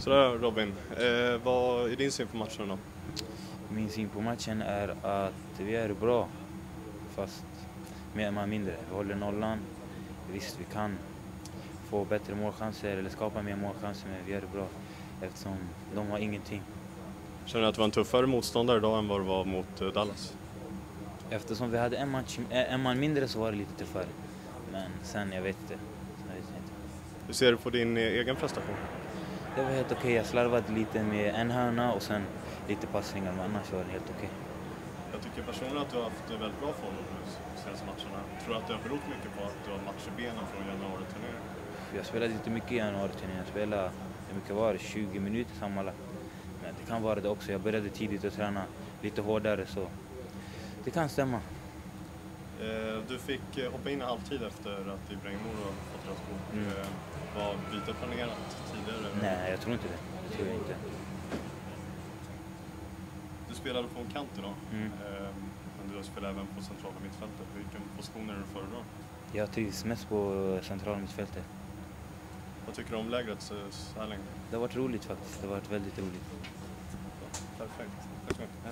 Sådär Robin, eh, vad är din syn på matchen då? Min syn på matchen är att vi är bra, fast mer eller mindre. Vi håller nollan. Visst, vi kan få bättre målchanser eller skapa mer målchanser, men vi det bra eftersom de har ingenting. Känner du att det var en tuffare motståndare idag än vad det var mot eh, Dallas? Eftersom vi hade en, match, eh, en man mindre så var det lite tuffare. Men sen, jag vet inte. Jag vet inte. Hur ser du på din eh, egen prestation? Det var helt okej. Jag slarvade lite med en hörna och sen lite passningar, men annars var det helt okej. Jag tycker personligen att du har haft väldigt bra form de senaste matcherna. Tror du att det har berott mycket på att du har match i benen från januari-turneringen? Jag spelade inte mycket i januari-turneringen. Jag spelade, hur mycket var det? 20 minuter sammanlagt. Men det kan vara det också. Jag började tidigt att träna lite hårdare så det kan stämma. Eh, Du fick eh, hoppa in i halvtid efter att Ibrahim Moro fått rött kort. Mm. Eh, Bytet planerat tidigare? Nej, jag tror inte det. Det tror jag inte. Du spelade på en kant idag, Mm. eh, men du spelar även på centrala mittfältet. Vilken position är du föredrar? Jag trivs mest på centrala mittfältet. Vad tycker du om lägret så här länge? Det har varit roligt faktiskt. Det har varit väldigt roligt. Perfekt. Tack så mycket.